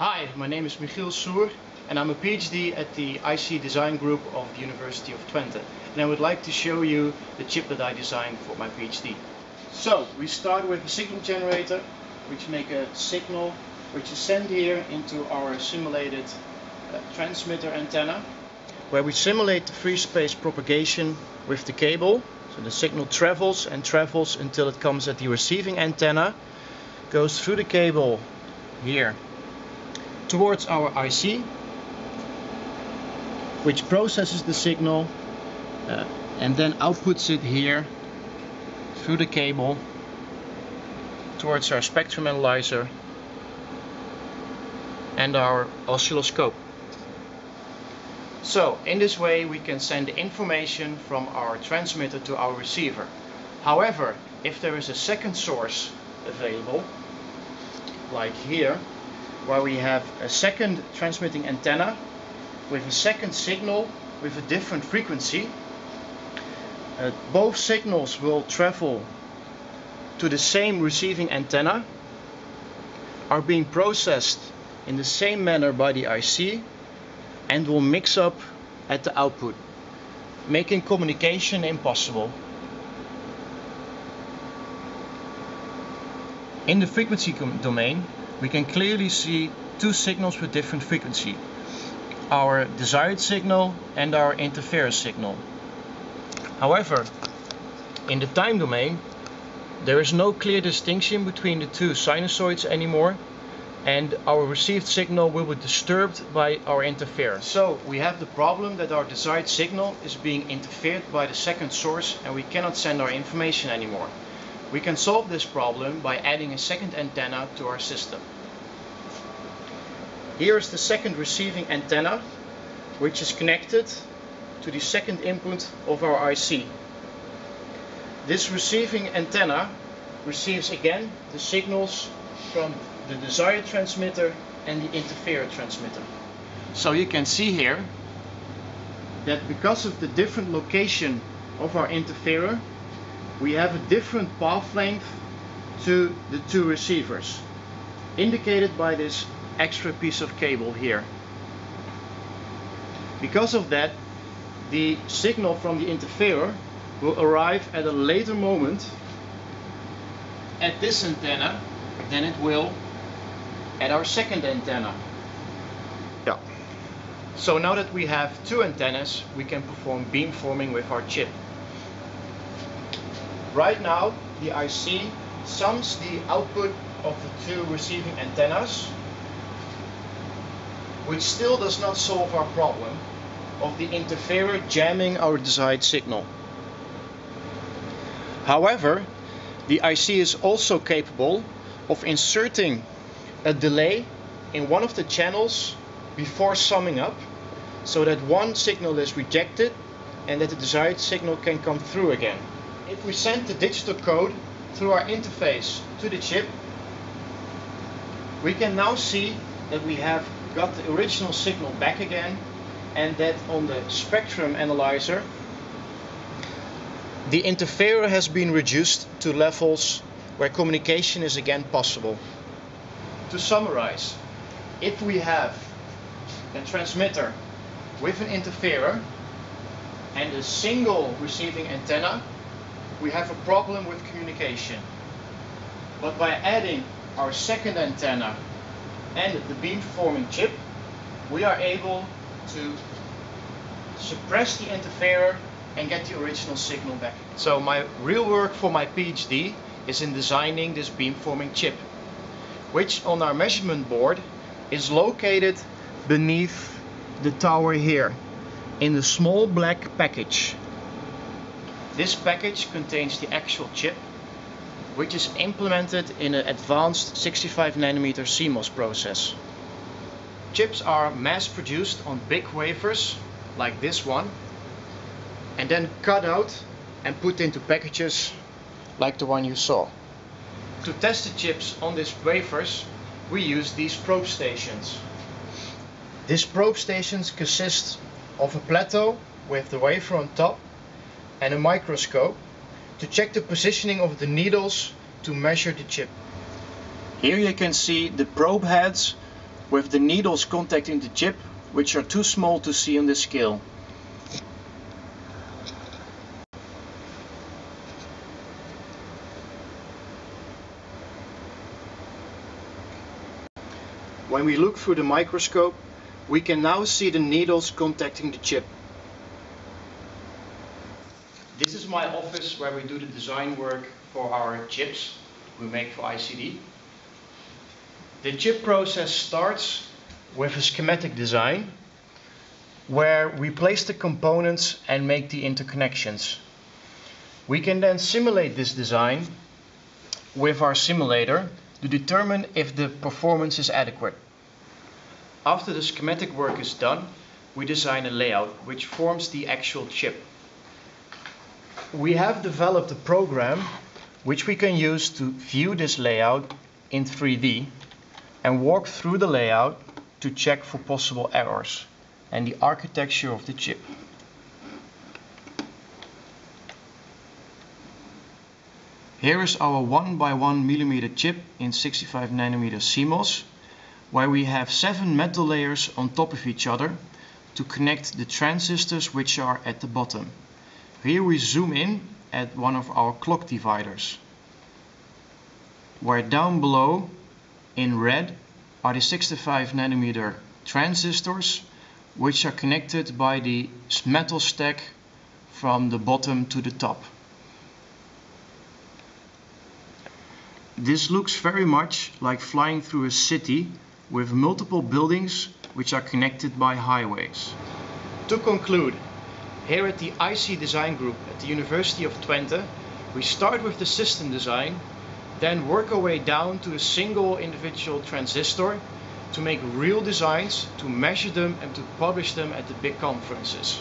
Hi, my name is Michiel Soer and I'm a PhD at the IC Design Group of the University of Twente. And I would like to show you the chip that I designed for my PhD. So, we start with a signal generator which make a signal which is sent here into our simulated uh, transmitter antenna where we simulate the free space propagation with the cable. So the signal travels and travels until it comes at the receiving antenna, goes through the cable here towards our IC, which processes the signal uh, and then outputs it here through the cable towards our spectrum analyzer and our oscilloscope. So in this way we can send information from our transmitter to our receiver. However, if there is a second source available, like here, where we have a second transmitting antenna with a second signal with a different frequency, uh, both signals will travel to the same receiving antenna, are being processed in the same manner by the IC and will mix up at the output, making communication impossible. In the frequency domain, we can clearly see two signals with different frequency. Our desired signal and our interference signal. However, in the time domain, there is no clear distinction between the two sinusoids anymore and our received signal will be disturbed by our interference. So we have the problem that our desired signal is being interfered by the second source and we cannot send our information anymore. We can solve this problem by adding a second antenna to our system. Here is the second receiving antenna which is connected to the second input of our IC. This receiving antenna receives again the signals from the desired transmitter and the interferer transmitter. So you can see here that because of the different location of our interferer, we have a different path length to the two receivers, indicated by this extra piece of cable here. Because of that, the signal from the interferer will arrive at a later moment at this antenna than it will at our second antenna. Yeah. So now that we have two antennas, we can perform beamforming with our chip. Right now, the IC sums the output of the two receiving antennas, which still does not solve our problem of the interferer jamming our desired signal. However, the IC is also capable of inserting a delay in one of the channels before summing up so that one signal is rejected and that the desired signal can come through again. If we send the digital code through our interface to the chip, we can now see that we have got the original signal back again and that on the spectrum analyzer the interferer has been reduced to levels where communication is again possible. To summarize, if we have a transmitter with an interferer and a single receiving antenna, we have a problem with communication. But by adding our second antenna and the beamforming chip, we are able to suppress the interferer and get the original signal back. So my real work for my PhD is in designing this beamforming chip which on our measurement board is located beneath the tower here in the small black package. This package contains the actual chip which is implemented in an advanced 65 nanometer CMOS process. Chips are mass produced on big wafers like this one and then cut out and put into packages like the one you saw. To test the chips on these wafers, we use these probe stations. These probe stations consist of a plateau with the wafer on top and a microscope to check the positioning of the needles to measure the chip. Here you can see the probe heads with the needles contacting the chip which are too small to see on the scale. When we look through the microscope, we can now see the needles contacting the chip. This is my office where we do the design work for our chips we make for ICD. The chip process starts with a schematic design where we place the components and make the interconnections. We can then simulate this design with our simulator to determine if the performance is adequate. After the schematic work is done, we design a layout which forms the actual chip. We have developed a program which we can use to view this layout in 3D and walk through the layout to check for possible errors and the architecture of the chip. Here is our 1 by 1 millimeter chip in 65 nanometer CMOS where we have seven metal layers on top of each other to connect the transistors which are at the bottom. Here we zoom in at one of our clock dividers where down below in red are the 65 nanometer transistors which are connected by the metal stack from the bottom to the top. This looks very much like flying through a city with multiple buildings which are connected by highways. To conclude, here at the IC Design Group at the University of Twente, we start with the system design, then work our way down to a single individual transistor to make real designs, to measure them and to publish them at the big conferences.